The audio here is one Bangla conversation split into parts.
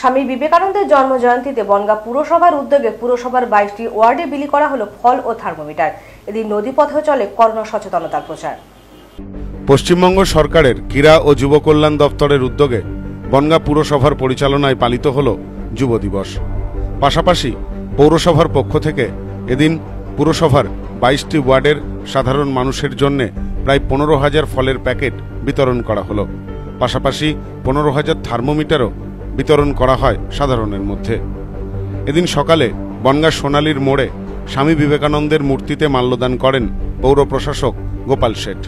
স্বামী বিবেকানন্দের জন্ম জয়ন্তীতে বনগা পুরসভার উদ্যোগে পুরসভার বাইশটি ওয়ার্ডে বিলি করা হলো ফল ও থার্মোমিটার। এদিন নদীপথেও চলে করোনা সচেতনতার প্রচার। পশ্চিমবঙ্গ সরকারের ক্রীড়া ও যুব কল্যাণ দপ্তরের উদ্যোগে বনগা পুরসভার পরিচালনায় পালিত হল যুব দিবস। পাশাপাশি পৌরসভার পক্ষ থেকে এদিন পুরসভার বাইশটি ওয়ার্ডের সাধারণ মানুষের জন্য প্রায় পনেরো হাজার ফলের প্যাকেট বিতরণ করা হলো। পাশাপাশি পনেরো হাজার থার্মোমিটারও বিতরণ করা হয় সাধারণের মধ্যে। এদিন সকালে বনগা সোনালীর মোড়ে স্বামী বিবেকানন্দের মূর্তিতে মাল্যদান করেন পৌর প্রশাসক গোপাল শেঠ।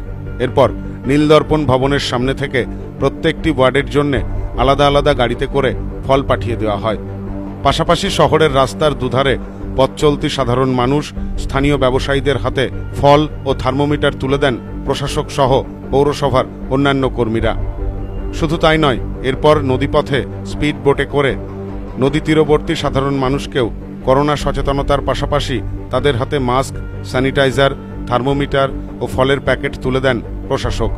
এরপর নীলদর্পণ ভবনের সামনে থেকে প্রত্যেকটি ওয়ার্ডের জন্য আলাদা আলাদা গাড়িতে করে ফল পাঠিয়ে দেওয়া হয়। পাশাপাশি শহরের রাস্তার দুধারে পথ সাধারণ মানুষ, স্থানীয় ব্যবসায়ীদের হাতে ফল ও থার্মোমিটার তুলে দেন প্রশাসক সহ পৌরসভার অন্যান্য কর্মীরা। শুধু তাই নয়, এরপর নদীপথে স্পিড বোটে করে নদী তীরবর্তী সাধারণ মানুষকেও করোনা সচেতনতার পাশাপাশি তাদের হাতে মাস্ক, স্যানিটাইজার, থার্মোমিটার ও ফলের প্যাকেট তুলে দেন প্রশাসক।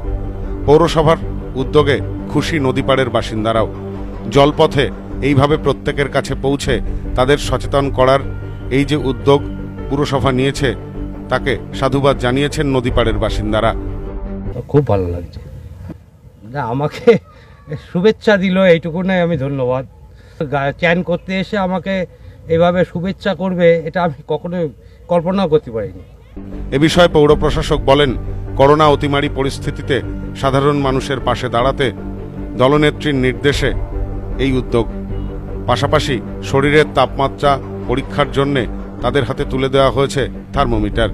পৌরসভার উদ্যোগে খুশি নদীপাড়ের বাসিন্দারাও। জলপথে এইভাবে প্রত্যেকের কাছে পৌঁছে তাদের সচেতন করার এই যে উদ্যোগ পুরসভা নিয়েছে, তাকে সাধুবাদ জানিয়েছেন নদীপাড়ের বাসিন্দারা। খুব ভালো লাগছে। না আমাকে শুভেচ্ছা দিল এইটুকুনাই আমি ধন্যবাদ। চ্যান করতে এসে আমাকে এভাবে শুভেচ্ছা করবে এটা আমি কখনো কল্পনাও করতে পারিনি। এ বিষয়ে পৌর প্রশাসক বলেন করোনা অতিমারি পরিস্থিতিতে সাধারণ মানুষের পাশে দাঁড়াতে দলনেত্রীর নির্দেশে এই উদ্যোগ। পাশাপাশি শরীরের তাপমাত্রা পরীক্ষার জন্য তাদের হাতে তুলে দেওয়া হয়েছে থার্মোমিটার।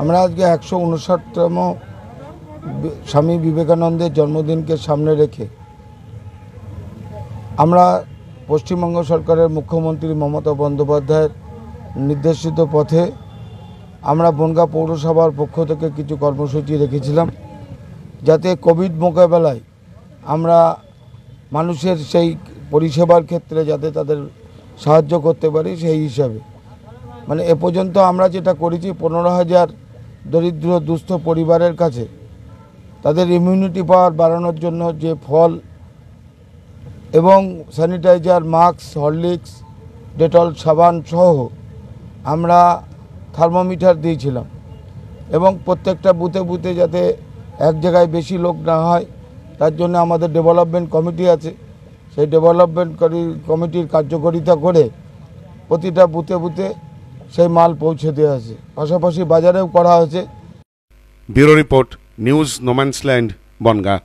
আমরা আজকে একশো উনষাটতম স্বামী বিবেকানন্দের জন্মদিনকে সামনে রেখে আমরা পশ্চিমবঙ্গ সরকারের মুখ্যমন্ত্রী মমতা বন্দ্যোপাধ্যায়ের নির্দেশিত পথে আমরা বনগা পৌরসভার পক্ষ থেকে কিছু কর্মসূচি রেখেছিলাম, যাতে কোভিড মোকাবেলায় আমরা মানুষের সেই পরিষেবার ক্ষেত্রে যাতে তাদের সাহায্য করতে পারি সেই হিসাবে। মানে এ পর্যন্ত আমরা যেটা করেছি, পনেরো হাজার দরিদ্র দুস্থ পরিবারের কাছে তাদের ইমিউনিটি পাওয়ার বাড়ানোর জন্য যে ফল এবং স্যানিটাইজার মাস্ক হরলিক্স ডেটল সাবান সহ আমরা থার্মোমিটার দিয়েছিলাম এবং প্রত্যেকটা বুথে বুথে যাতে এক জায়গায় বেশি লোক না হয়, তার জন্য আমাদের ডেভেলপমেন্ট কমিটি আছে। সেই ডেভেলপমেন্ট কমিটির কার্যকারিতা করে প্রতিটা বুথে বুথে সেই মাল পৌঁছে দেওয়া আছে পাশাপাশি বাজারেও করা হয়েছে। Bureau report News No Man's Land, Bonga.